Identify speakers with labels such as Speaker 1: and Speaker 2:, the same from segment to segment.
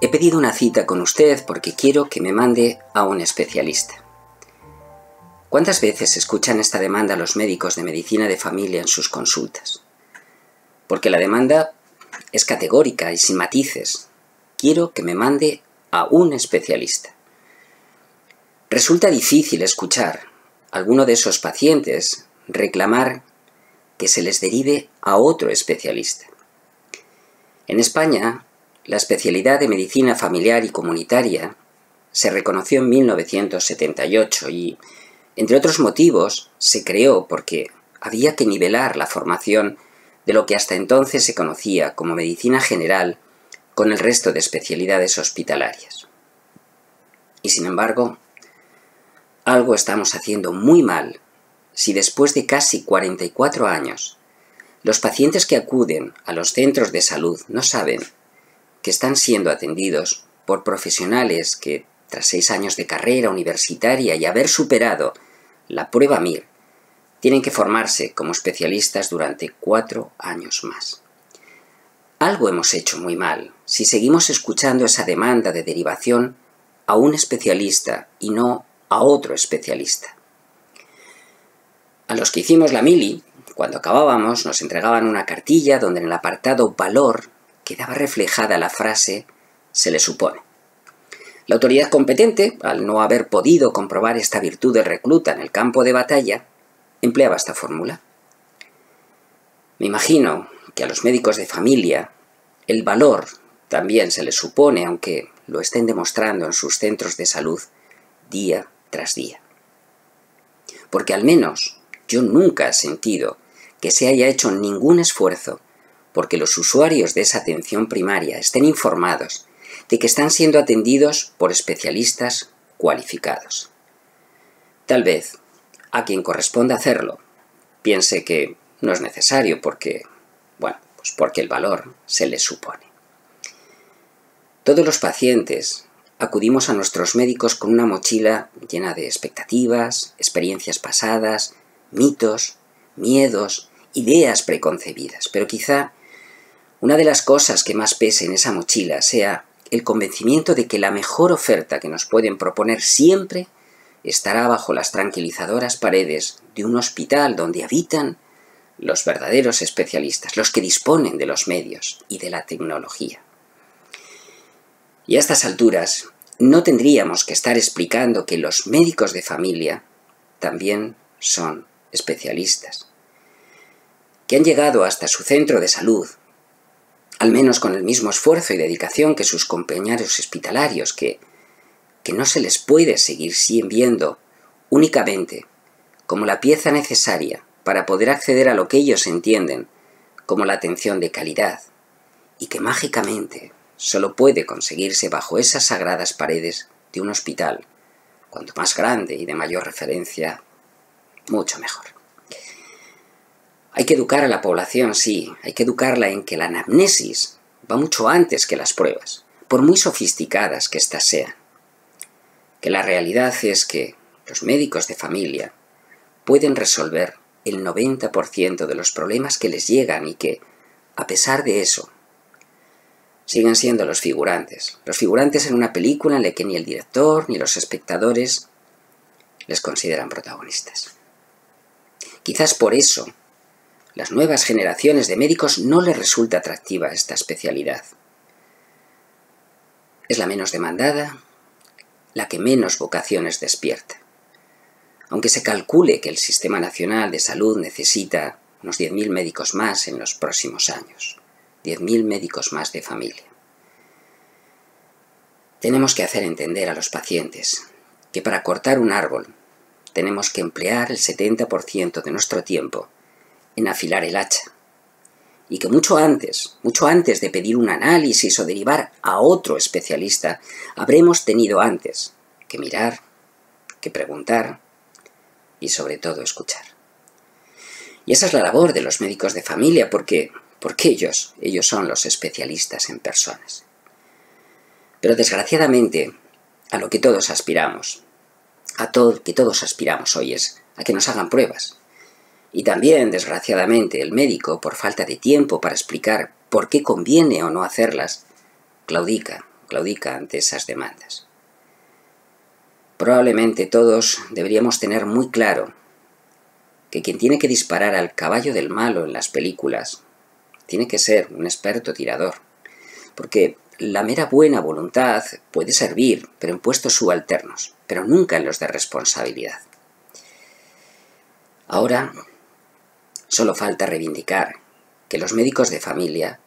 Speaker 1: He pedido una cita con usted porque quiero que me mande a un especialista. ¿Cuántas veces escuchan esta demanda los médicos de medicina de familia en sus consultas? Porque la demanda es categórica y sin matices. Quiero que me mande a un especialista. Resulta difícil escuchar a alguno de esos pacientes reclamar que se les derive a otro especialista. En España, la especialidad de medicina familiar y comunitaria se reconoció en 1978 y, entre otros motivos, se creó porque había que nivelar la formación de lo que hasta entonces se conocía como medicina general con el resto de especialidades hospitalarias. Y sin embargo, algo estamos haciendo muy mal si después de casi 44 años los pacientes que acuden a los centros de salud no saben que están siendo atendidos por profesionales que, tras seis años de carrera universitaria y haber superado la prueba MIR, tienen que formarse como especialistas durante cuatro años más. Algo hemos hecho muy mal si seguimos escuchando esa demanda de derivación a un especialista y no a otro especialista. A los que hicimos la mili, cuando acabábamos, nos entregaban una cartilla donde en el apartado valor quedaba reflejada la frase se le supone. La autoridad competente, al no haber podido comprobar esta virtud del recluta en el campo de batalla, empleaba esta fórmula. Me imagino que a los médicos de familia el valor también se les supone, aunque lo estén demostrando en sus centros de salud día tras día. Porque al menos yo nunca he sentido que se haya hecho ningún esfuerzo porque los usuarios de esa atención primaria estén informados de que están siendo atendidos por especialistas cualificados. Tal vez a quien corresponda hacerlo piense que no es necesario porque, bueno, pues porque el valor se les supone. Todos los pacientes acudimos a nuestros médicos con una mochila llena de expectativas, experiencias pasadas, mitos, miedos, ideas preconcebidas, pero quizá una de las cosas que más pese en esa mochila sea el convencimiento de que la mejor oferta que nos pueden proponer siempre estará bajo las tranquilizadoras paredes de un hospital donde habitan los verdaderos especialistas, los que disponen de los medios y de la tecnología. Y a estas alturas no tendríamos que estar explicando que los médicos de familia también son especialistas, que han llegado hasta su centro de salud al menos con el mismo esfuerzo y dedicación que sus compañeros hospitalarios, que, que no se les puede seguir viendo únicamente como la pieza necesaria para poder acceder a lo que ellos entienden como la atención de calidad, y que mágicamente solo puede conseguirse bajo esas sagradas paredes de un hospital, cuanto más grande y de mayor referencia, mucho mejor. Hay que educar a la población, sí, hay que educarla en que la anamnesis va mucho antes que las pruebas, por muy sofisticadas que éstas sean. Que la realidad es que los médicos de familia pueden resolver el 90% de los problemas que les llegan y que, a pesar de eso, siguen siendo los figurantes. Los figurantes en una película en la que ni el director ni los espectadores les consideran protagonistas. Quizás por eso las nuevas generaciones de médicos no les resulta atractiva esta especialidad. Es la menos demandada, la que menos vocaciones despierta. Aunque se calcule que el Sistema Nacional de Salud necesita unos 10.000 médicos más en los próximos años, 10.000 médicos más de familia. Tenemos que hacer entender a los pacientes que para cortar un árbol tenemos que emplear el 70% de nuestro tiempo en afilar el hacha. Y que mucho antes, mucho antes de pedir un análisis o derivar a otro especialista, habremos tenido antes que mirar, que preguntar y sobre todo escuchar. Y esa es la labor de los médicos de familia porque, porque ellos, ellos son los especialistas en personas. Pero desgraciadamente, a lo que todos aspiramos, a todo que todos aspiramos hoy es a que nos hagan pruebas, Y también, desgraciadamente, el médico, por falta de tiempo para explicar por qué conviene o no hacerlas, claudica, claudica ante esas demandas. Probablemente todos deberíamos tener muy claro que quien tiene que disparar al caballo del malo en las películas tiene que ser un experto tirador, porque la mera buena voluntad puede servir, pero en puestos subalternos, pero nunca en los de responsabilidad. Ahora, solo falta reivindicar que los médicos de familia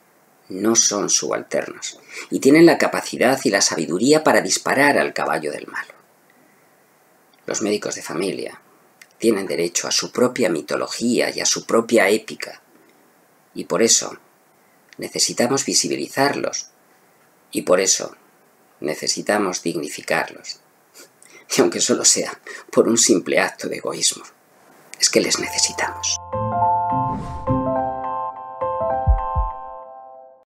Speaker 1: no son subalternos y tienen la capacidad y la sabiduría para disparar al caballo del malo. Los médicos de familia tienen derecho a su propia mitología y a su propia épica, y por eso necesitamos visibilizarlos, y por eso necesitamos dignificarlos, y aunque solo sea por un simple acto de egoísmo, es que les necesitamos.